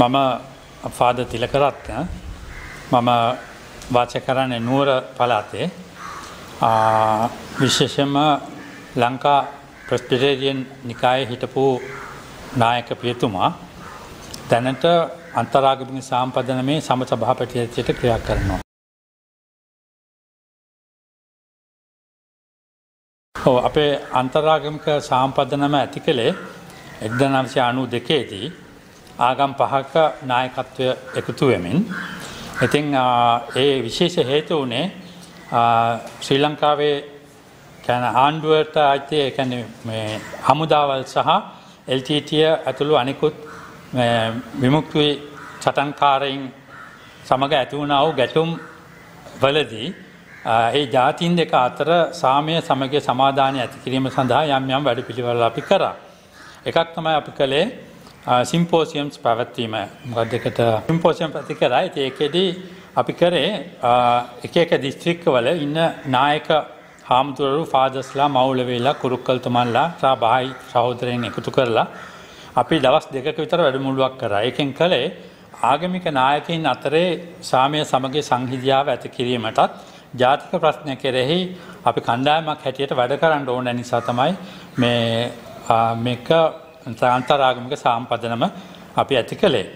මම පාද තිලකරත්න මම වාච කරන්න නුවර පලාතේ විශේෂම ලංකා ප්‍රස්පිටේරියන් නිකාය හිටපු නායක පියතුමා දැනට අන්තරාගමික සාම්පදන මේ සම සභාපටියචයට ක්‍රියා කරනවා. ඕ අපේ අන්තරාගමික සාම්පදනම ඇති කළේ එක්ද නම්සය අනු දෙකේදී ආගම් පහක නායකත්වය එකතු වෙමින්. ඉතිං ඒ විශේෂ හේතු වනේ ශ්‍රී ලංකාවේ කැන ආණ්ඩුවට අයිතය එකැන හමුදාවල් සහ එල්ටීටිය ඇතුළු අනිකුත් විමුක්තුයි සටන්කාරයින් සමඟ ඇතිවුණාව ගැටුම් වලදී ඒ ජාතින් දෙක අතර සාමය සමගේ සමාධානය ඇති කිරීම සඳහා යම් යම් වැඩ පිළිවල අපි කරා. එකක් තමයි අපි කළේ සිම්පෝසියම්ස් පැවැත්වීම ගොඩ්ඩකට සිම්පෝසියම් ප්‍රති කරයි ඒකෙදී අපි කරේ එක එක දිස්ත්‍රික්ක වල ඉන්න නායක හාමුදුරු ෆාදස්ලා මවුලවෙලා කුරුක්කල්තුමන්ලා සා බායි සහෝදරයෙන් එකතු කරලා අපි දවස් දෙක විතර වැඩමුළුවක් කර. එකෙන් කළේ ආගමික නායකින් අතරේ සාමය සමගේ සංහිදියාව ඇති කිරීමටත් ජාතික ප්‍රශ්නය කෙරෙහි අපි කණ්ඩායමක් හැටියට වැඩ කරන්න ඕන නිසා තමයි මේක අන්තරාගමික සාම්පදනම අපි ඇති කළේ.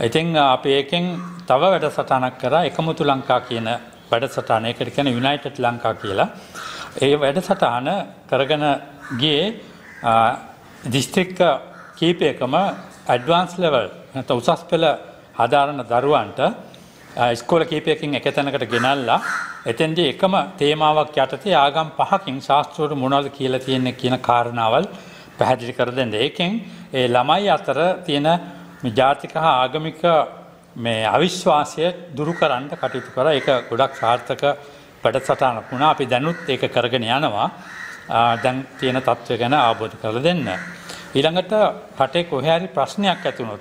ඉතිං අපි ඒකෙන් තව වැඩ සටනක් කර එකමුතු ලංකා කියන වැඩ සටානයකට කැන යුනයිටඩ් ලංකා කියලා. ඒ වැඩ සටහන කරගෙන ගිය දිස්ත්‍රික්ක කීපයකම ඇඩ්වාන්ස් ලෙවල් නැත උසස් පෙළ හදාරණ දරුවන්ට ස්කෝල කීපයකින් එක තැනකට ගෙනල්ලා එතැන්දි එකම තේමාවක් යටතේ ආගම් පහකින් ශාස්ත්‍රවට මොනවද කියලා තියෙන්නේ කියන කාරණාවල් පැහැදිලි කර දෙන්න. ඒකෙන් ඒ ළමයි අතර තියෙන ජාතික හා ආගමික මේ අවිශ්වාසය දුරු කරන්න කටයුතු කර එක ගොඩක් සාර්ථක වැඩසටානක් වුණා අපි දැනුත් ඒක කරගෙන යනවා දැන් තියෙන තත්ත්වය ගැන ආබෝධ කර දෙන්න. ඊළඟට රටේ කොහැරි ප්‍රශ්නයක් ඇතිවුණොත්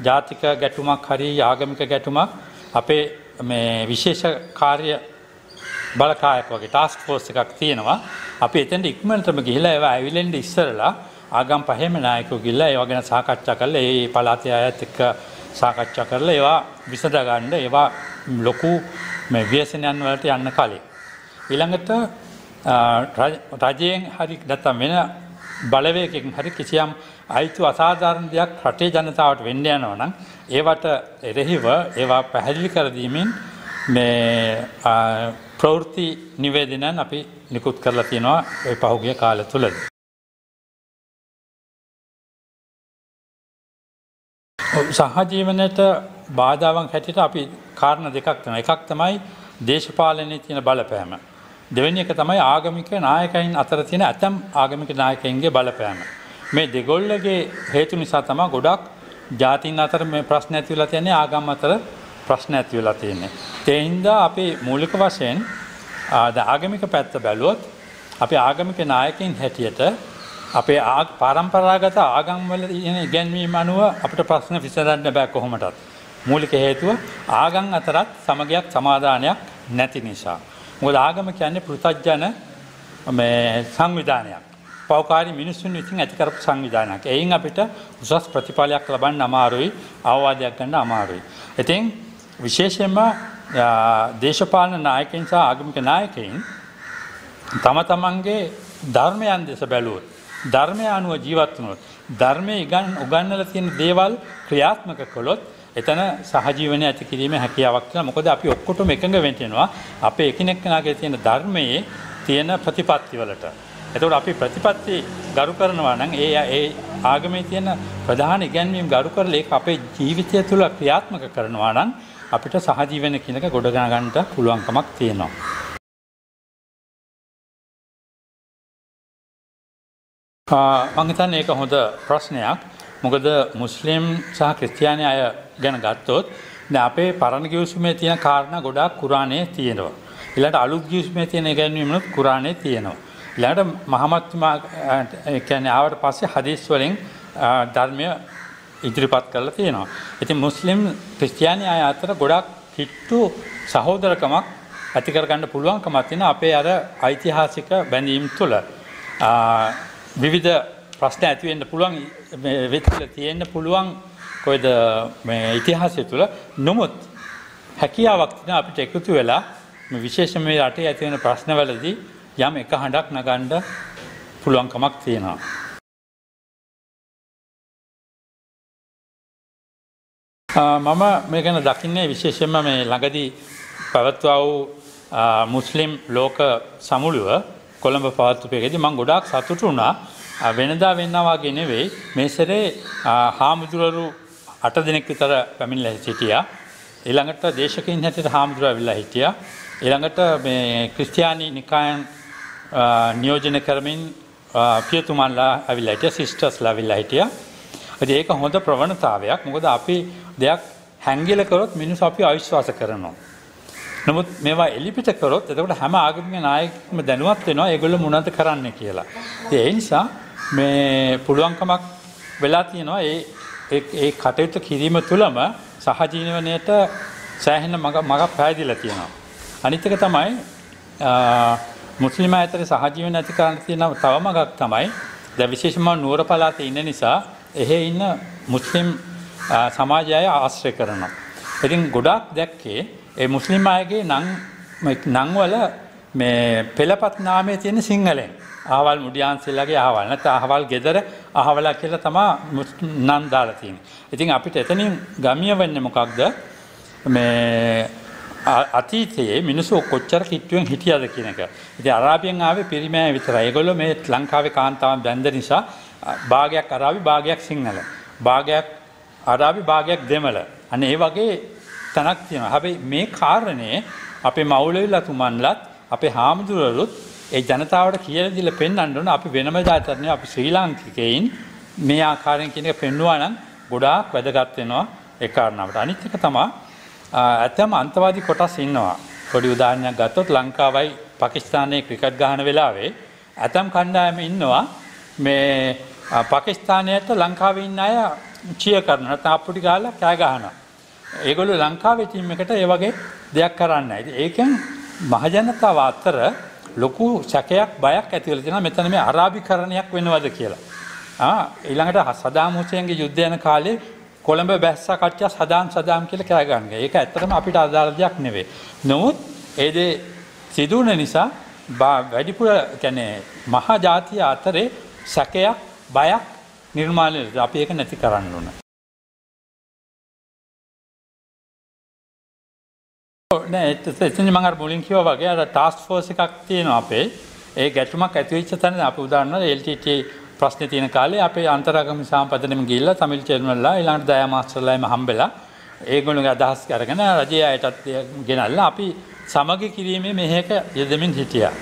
ජාතික ගැටුමක් හරි ආගමික ගැටුමක් අපේ විශේෂ කාර්ය බලකායක් වගේ ටාස්ක් ෆෝස් එකක් තියෙනවා අපි එතැට ඉක්මනටම ගිහිලා ඒව ඇවිලෙන්ඩ ඉස්සරලා ආගම් පහෙම නායකු ගිල්ල ඒවා ගැන සාකච්ඡා කරල ඒ පලාතය අයත් එක්ක සාකච්ඡා කරලා ඒවා විසඳගණ්ඩ ඒවා ලොකු ව්‍යසනයන් වලට යන්න කලින්. ඊළඟට රජයෙන් හරි නැතම් වෙන බලවයකින් හරි කිසියම් අයිතු අසාධාරණ දෙයක් රටේ ජනතාවට වෙන්න යනවනම් ඒවට එරෙහිව ඒවා පැහැදිලි කරදීමෙන් ප්‍රවෘත්ති නිවේදනන් අපි නිකුත් කරලා තියෙනවා පහුගිය කාල තුළද. සහජීවනයට බාධාවන් හැටියට අපි කාරණ දෙකක් තන එකක් තමයි දේශපාලනය තියෙන බලපෑම. දෙවැනි එක තමයි ආගමික නායකයින් අතර තියෙන ඇතැම් ආගමික නායකයින්ගේ බලපෑම. මේ දෙගොල්ලගේ හේතු නිසා තම ගොඩක් ජාතින් අතර මේ ප්‍රශ්න ඇතිවලා තියන්නේ ආගම් අතර ප්‍රශ්න ඇතිවෙලා තියෙන්නේ. තෙහින්දා අපි මූලික වශයෙන් ආගමික පැත්ත බැලුවොත් අපි ආගමික නායකින් හැටියට අපේ පරම්පරාගත ආගම්වල ඉගැන්වීම අනුව අපට ප්‍රශ්න විසඳන්න බෑ කොහොමටත්. මූලික හේතුව ආගං අතරත් සමගයක් සමාධානයක් නැති නිසා. මොද ආගම කියන්නේ පෘතජ්ජන සංවිධානයක්. පවකාරි මිනිස්සුන් විසින් ඇතිකරපු සංවිධානයක්. එයින් අපිට උසස් ප්‍රතිඵලයක් ලබන්න අමාරුයි අවවාදයක් ගන්න අමාරුයි. ඉතින් විශේෂයෙන්ම දේශපාලන නායකයින් සහ ආගමික නායකයින් තම තමන්ගේ ධර්මයන් දෙස බැලුවොත් ධර්මය අනුව ජීවත්වනොත් ධර්මය ඉගන් උගන්නල තියෙන දේවල් ක්‍රියාත්මක කොළොත් එතන සහජීවන ඇති කිරීම හැකියාවක් කියලා මොකද අපි ඔක්කොටම එකඟ වෙන්ටෙනවා අපේ එකිනෙක්කනාගේ තියෙන ධර්මයේ තියෙන ප්‍රතිපත්තිවලට. එතකොට අපි ප්‍රතිපත්ති ගරු කරනවා නම් ඒ ඒ ආගමේ තියෙන ප්‍රධාන ඉගැන්වීම් ගරු කරලා ඒක අපේ ජීවිතය තුළ ක්‍රියාත්මක කරනවා නම් අපිට සහජීවන කියනක ගොඩගනගන්නට පුළුවන්කමක් තියෙනවා. මංහිතන් ඒක හොඳ ප්‍රශ්නයක් මොකද මුස්ලිම් සහ ක්‍රස්තියානය අය ගැන ගත්තොත් අපේ පරණ ගියවසුමේ තියෙන කාරණ ගොඩක් කුරාණය තියෙනවා. ඉලට අලුත් ගියස්මේ තියෙන ගැන්වීමනුත් කුරාණය තියෙනවා. ඉලට මහමත්තුමා කැන ආවට පස්සේ හදිස් වලින් ධර්මය ඉදිරිපත් කරලා තියෙනවා. ඉතින් මුස්ලිම් ක්‍රස්තියානය අය අතර ගොඩක් හිට්ටු සහෝදරකමක් ඇතිකරගන්න පුළුවන්කමත් තින අපේ අර ඓතිහාසික බැඳීම් තුළ. විවිධ ප්‍රශ්න ඇතිවෙන්න පුළුවන් වෙත්ල තියෙන්න පුළුවන් කොයිද මේ ඉතිහාසය තුළ නොමුත් හැකියාවක් තින අපිට එකතු වෙලා විශේෂ මේ රටේ ඇතිවෙන ප්‍රශ්නවලදී යම් එක හඬක් නගණ්ඩ පුළුවන්කමක් තියෙනවා. මම මේ ගැන දකින්නේ විශේෂෙන්ම මේ ළඟදී පැවත්වා වූ මුස්ලිම් ලෝක සමුළුව කොළඹ පවත්තුපයකෙති මං ගොඩක් සතුට වුණා. වෙනදා වෙන්නවාගේ නෙවෙයි. මේසරේ හාමුදුරරු අට දෙනෙක් විතර පැමිණිල සිටිය එළඟට දේශකින් හැටිට හාමුදුරුව විල්ලා හිටිය. එළඟට මේ ක්‍රස්තියානි නිකායන් නියෝජන කරමින් පියතුමන්ලා ඇවිල්ලට සිිස්ටස් ලවිල්ලා හිටිය. ඒක හොඳ ප්‍රවණතාවයක්. මොකද අපි දෙයක් හැංගිලකරොත් මිනිස් අපි අවිශ්වාස කරනවා. නමුත් මේවා එලිපිට කරොත් එතකට හැම ආගමික නායකම දැනුවත් වෙනවා ඒගොල්ල මුණද කරන්න කියලා. ඒ නිසා මේ පුළුවන්කමක් වෙලා තියෙනවා ඒ කටයුතු කිරීම තුළම සහජීවනයට සෑහෙන මග පැදිල තියෙනවා. අනිත්තක තමයි මුස්ලිම ඇතර සහජීවන ඇති කරන්න තියෙනව තවමගක් තමයි ද විශේෂම නුවර පලාත ඉන්න නිසා එහෙ ඉන්න මුස්ලිම් සමාජය ආශ්‍රය කරනවා. ඉතින් ගොඩක් දැක්කේ ඒ මුස්ලිම් අයගේ නංවල මේ පෙළපත් නාමය තියෙන සිංහලෙන් ආවල් මුඩියන්සෙල්ලගේ ආවල් නැත අහවල් ගෙදර අහවලා කියලා තමා නන් දාලා තියෙන. ඉතින් අපිට එතනින් ගමිය වෙන්න මොකක්ද මේ අතීතයේ මිනිස්සු කොච්චර කිට්ටුවෙන් හිටියද කියන එක. ඉතින් අරාබියෙන් ආවේ පිරිමෑ විතරයි. ඒගොල්ලෝ මේ ලංකාවේ කාන්තාවන් බැඳ නිසා භාගයක් අරාබි භාගයක් සිංහල. භාගයක් අරාබි භාගයක් දෙමළ. අන්න ඒ වගේ තැනක් තියෙනවා. හැබැයි මේ කාරණේ අපේ මවුලවිල්ලතුමන්ලත් අපේ හාමුදුරුවරුත් ඒ ජනතාවට කියලා දීලා පෙන්වන්න ඕන අපි වෙනම ජාතරණය අපි ශ්‍රී ලාංකිකයින් මේ ආකාරයෙන් කියන එක පෙන්වුවා නම් ගොඩාක් වැදගත් වෙනවා ඒ කාරණාවට. අනිත් එක තමයි ඇතම් අන්තවාදී කොටස් ඉන්නවා. පොඩි උදාහරණයක් ගත්තොත් ලංකාවයි පාකිස්තානයේ ක්‍රිකට් ගහන වෙලාවේ ඇතම් කණ්ඩායම ඉන්නවා මේ පාකිස්තානයට ලංකාවේ ඉන්න අය චිය කරන නැත්නම් අප්පුඩි ගාලා කෑ ගහනවා. ඒගොල්ලෝ ලංකාවේ ටීම් එකට ඒ වගේ දෙයක් කරන්න. ඉතින් ඒකෙන් මහජනතාව අතර ලොකු සැකයක් බයක් ඇති වෙලා තියෙනවා මෙතන මේ අරාබිකරණයක් වෙනවද කියලා. ආ ඊළඟට සදාම් හුසේන්ගේ යුද්ධ යන කාලේ කොළඹ බැස්ස කට්ටිය සදාම් සදාම් කියලා කෑ ගන්න. ඒක ඇත්තටම අපිට අදාළ දෙයක් නෙවෙයි. නමුත් ඒ දේ සිදුවන නිසා වැඩිපුර කියන්නේ මහා ජාතිය අතරේ සැකයක් බයක් නිර්මාණය අපි ඒක නැති කරන්න ඕන. නෑ එතන මඟ මුලින් කිව්වා වගේ අර ටාස්ක් ෆෝස් එකක් තියෙනවා අපේ. ඒ ගැටුමක් ඇති වෙච්ච තැන අපි උදාහරණ LTT ප්‍රශ්නේ තියෙන කාලේ අපේ අන්තරාගම සාම්පදනෙම ගිහිල්ලා තමිල් චේර්මන්ලා ඊළඟට දයා මාස්ටර්ලාම හම්බෙලා ඒගොල්ලෝගේ අදහස් අරගෙන රජයේ අයටත් ගෙනල්ලා අපි සමගි කිරීමේ මෙහෙක යෙදමින් හිටියා.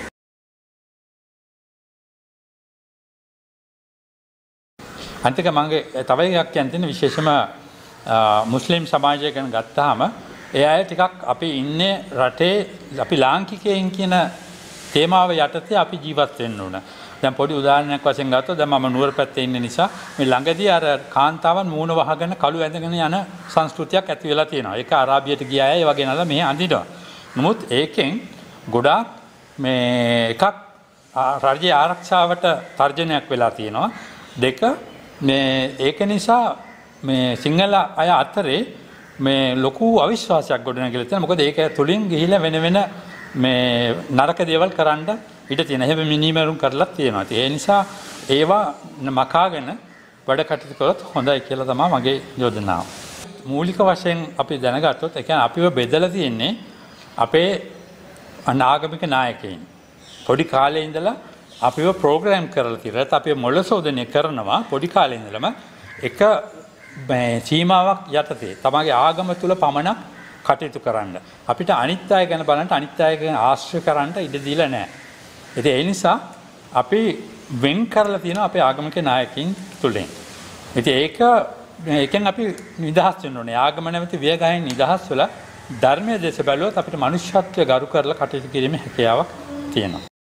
අන්තික මගේ තව එකක් කියන්න විශේෂම මුස්ලිම් සමාජය ගැන ගත්තාම ඒ අය ටිකක් අපි ඉන්නේ රටේ අපි ලාංකිකයෙන් කියන තේමාව යටතේ අපි ජීවත් වෙන්න ඕන. දැන් පොඩි උදාහරණයක් වශයෙන් ගත්තොත් දැන් මම නුවර පැත්තේ ඉන්න නිසා මේ ළඟදී අර කාන්තාවන් මූණ වහගෙන කළු ඇඳගෙන යන සංස්කෘතියක් ඇති වෙලා තියෙනවා. ඒක අරාබියට ගිය අය ඒ වගේ නේද මෙහි අඳිනවා. නමුත් ඒකෙන් ගොඩාක් මේ එකක් රජයේ ආරක්ෂාවට තර්ජනයක් වෙලා තියෙනවා. දෙක මේ ඒක නිසා මේ සිංහල අය අතරේ මේ ලොකු අවිශ්වාසයක් ගොඩනැගිලා තියෙනවා. මොකද ඒක තුලින් ගිහිලා වෙන වෙන මේ නරක දේවල් කරන්න ඉඩ තියෙන. හැබැයි මිනිමරුම් කරලා තියෙනවා. ඒ නිසා ඒවා මකාගෙන වැඩ කටයුතු කළොත් හොඳයි කියලා තමයි මගේ යෝජනාව. මූලික වශයෙන් අපි දැනගත්තොත් ඒ කියන්නේ අපිව බෙදලා තියෙන්නේ අපේ අනාගමික නායකයින්. පොඩි කාලේ ඉඳලා අපිව ප්‍රෝග්‍රෑම් කරලා තිරත් අපේ මොළ සෝදනය කරනවා පොඩි කාලේ ඉඳලම එක සීමාවක් යටතේ තමගේ ආගම තුළ පමණක් කටයුතු කරන්න. අපිට අනිත්‍යය ගැන බලට අනිත්‍යය ගැන ආශ්‍රය කරන්නට ඉඩ දීල නෑ. ඇති ඒ නිසා අපි වෙන් කරලා තියෙන අපේ ආගමක නායකින් තුළින්. ඇති ඒක ඒකෙන් අපි නිදහස් වන්න ආගම නැමති වේගයෙන් නිදහස් වල ධර්මය දෙස බැලුවත් අපිට මනුෂ්‍යත්වය ගරු කරලා කටයුතු කිරීම හැකියාවක් තියෙනවා.